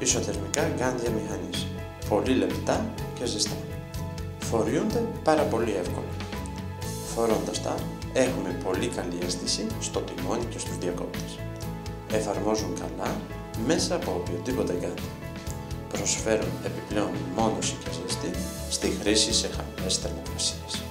ισοθερμικά γκάντια μηχανής, πολύ λεπτά και ζεστά. Φοριούνται πάρα πολύ εύκολα. Φορώντας τα, έχουμε πολύ καλή αίσθηση στο τιμόνι και στους διακόπτες. Εφαρμόζουν καλά μέσα από οποιοδήποτε γκάντι. Προσφέρουν επιπλέον μόνωση και ζεστή στη χρήση σε χαμηλές θερμοκρασίες.